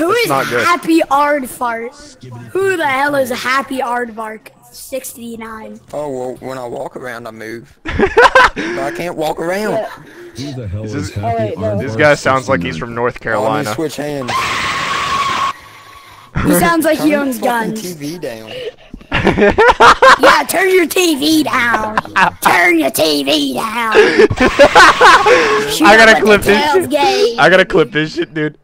Who That's is not. Happy Aardvark? Who the hell is Happy Aardvark? 69. Oh well, when I walk around, I move. I can't walk around. Yeah. Who the hell This is this? Happy right, This guy sounds like he's from North Oh, Carolina. switch hands. He sounds like Turn he owns guns. TV down. Yeah, turn your TV down. Turn your TV down. I gotta clip this shit. I gotta clip this shit, dude.